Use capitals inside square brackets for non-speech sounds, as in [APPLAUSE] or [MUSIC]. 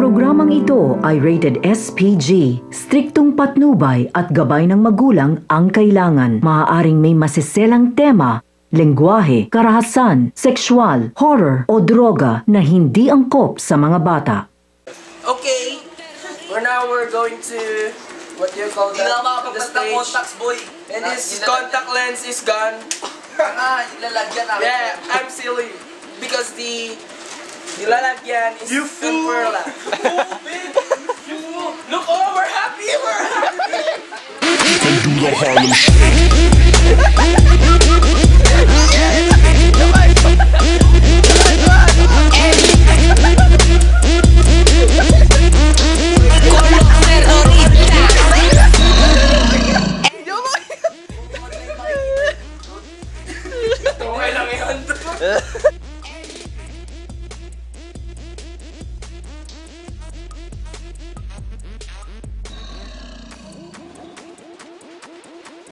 Programang ito ay rated SPG. Striktong patnubay at gabay ng magulang ang kailangan. Maaaring may masiselang tema, lengguwahe, karahasan, sexual, horror o droga na hindi angkop sa mga bata. Okay, for now we're going to what do you call that? na The stage. contacts, boy. And Ah, his ilalagyan- contact lens is gone. Ah, ilalagyan namin. Yeah, I'm silly because the the lalagyan is you Perla. [LAUGHS] Look, oh, we're happy. We're happy. Okay lang yun.